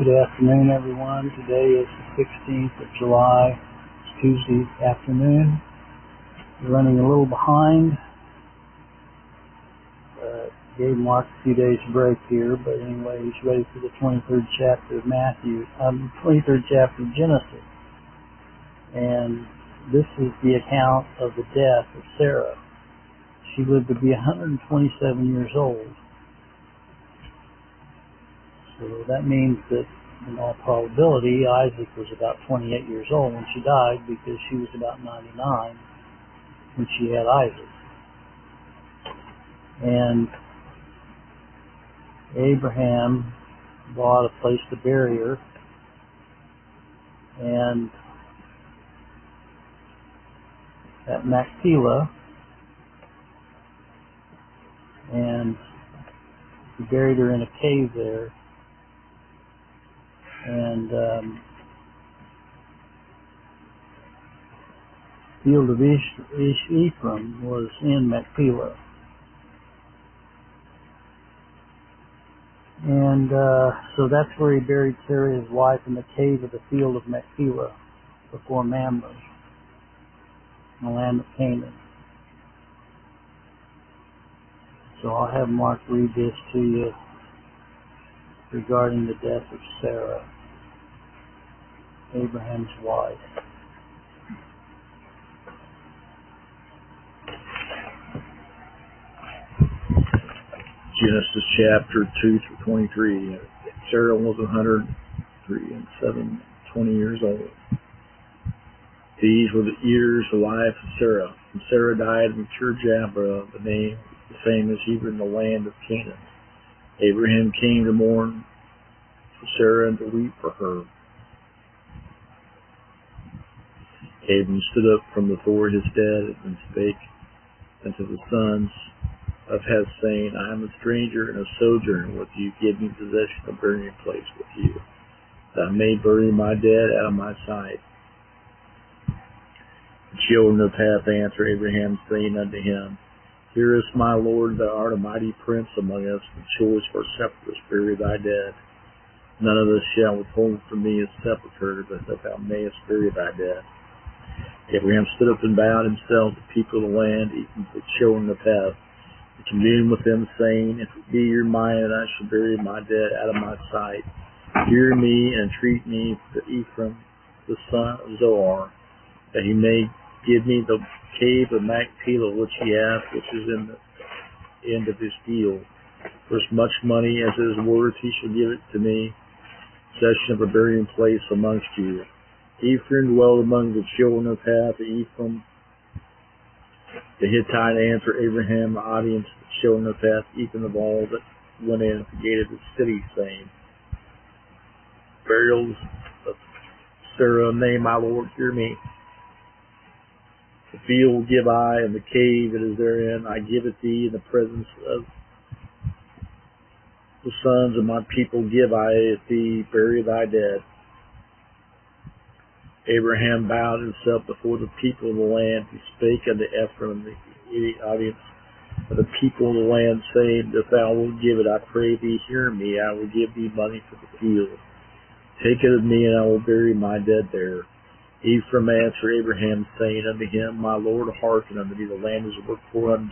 Good afternoon, everyone. Today is the 16th of July. It's Tuesday afternoon. We're running a little behind. Uh, gave Mark a few days break here, but anyway, he's ready for the 23rd chapter of Matthew, um, 23rd chapter of Genesis. And this is the account of the death of Sarah. She lived to be 127 years old. So that means that in all probability Isaac was about 28 years old when she died because she was about 99 when she had Isaac. And Abraham bought a place to bury her and at Machpelah and he buried her in a cave there and um, field of Ish, Ephron was in Machpelah. And uh, so that's where he buried Sarah, his wife, in the cave of the field of Machpelah before Mamre, in the land of Canaan. So I'll have Mark read this to you regarding the death of Sarah, Abraham's wife. Genesis chapter 2 through 23. Sarah was 103 and 7, 20 years old. These were the years of life of Sarah. And Sarah died in Kirjath-arba, the name the same as even the land of Canaan. Abraham came to mourn for Sarah and to weep for her. Abram stood up from before his dead and spake unto the sons of Heth, saying, I am a stranger and a sojourner with you. Give me possession of burying place with you, that I may bury my dead out of my sight. The children of Heth answered Abraham, saying unto him, Hear us, my Lord, thou art a mighty prince among us, the choice for sepulchres bury thy dead. None of us shall withhold from thee a sepulchre, but that thou mayest bury thy dead. Abraham stood up and bowed himself to people of the land, even the children of Heth, and communed with them, saying, If it be your mind I shall bury my dead out of my sight, hear me and entreat me for Ephron, the son of Zohar, that he may give me the cave of Machpelah which he hath, which is in the end of his field. For as much money as is worth, he shall give it to me, possession of a burying place amongst you. Ephron dwelled among the children of Heth, Ephron. The Hittite answered Abraham, the audience of the children of Heth, Ephron of all that went in at the gate of the city, saying, Burials of Sarah, nay, my Lord, hear me. The field give I, and the cave that is therein, I give it thee in the presence of the sons of my people give I it thee, bury thy dead. Abraham bowed himself before the people of the land. He spake unto Ephron, the audience of the people of the land, saying, If thou wilt give it, I pray thee, hear me. I will give thee money for the field. Take it of me, and I will bury my dead there. Ephron answered Abraham, saying unto him, My Lord, hearken unto me. The land is worth four hundred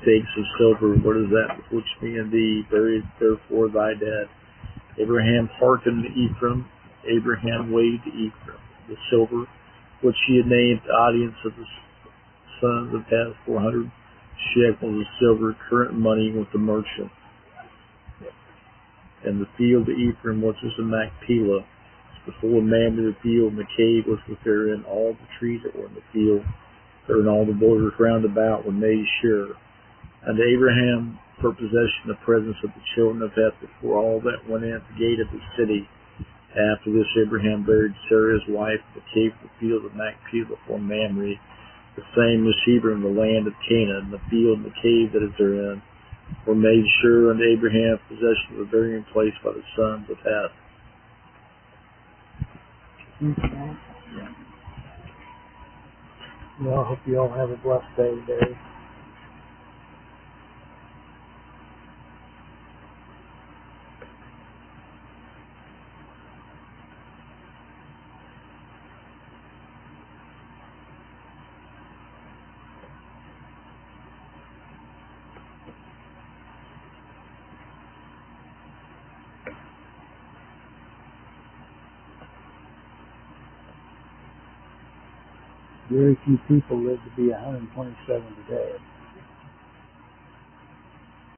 stakes of silver. What is that which me and thee? Bury therefore thy dead. Abraham hearkened to Ephron. Abraham weighed to Ephron the silver, which he had named the audience of the sons of Heth, four hundred shekels of silver, current money with the merchant. And the field of Ephron, which is in Machpelah, before man to the field, and the cave was with therein all the trees that were in the field, and all the borders round about were made sure. And Abraham for possession the presence of the children of Heth before all that went in at the gate of the city. After this Abraham buried Sarah his wife in the cave of the field of Machpelah before Mamre, the same as Hebron in the land of Canaan, the field and the cave that is therein, were made sure unto Abraham possession of the burying place by the sons of Heth. Okay. Well, I hope you all have a blessed day today. Very few people live to be 127 today.